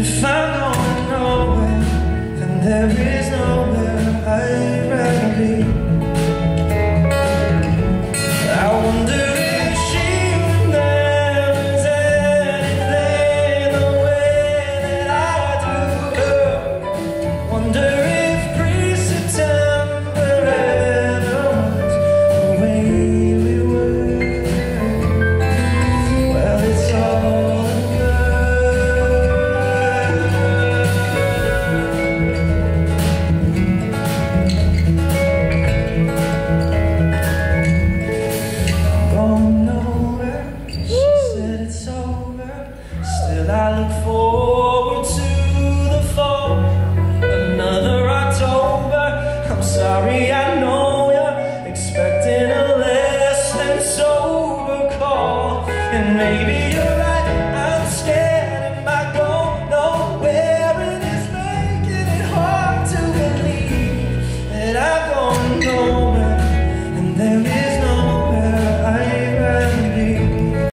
going nowhere, and there is nowhere I'd rather be. I wonder if she remembers the way that I do. Wonder Still I look forward to the fall. Another October I'm sorry I know you're expecting a less than sober call. And maybe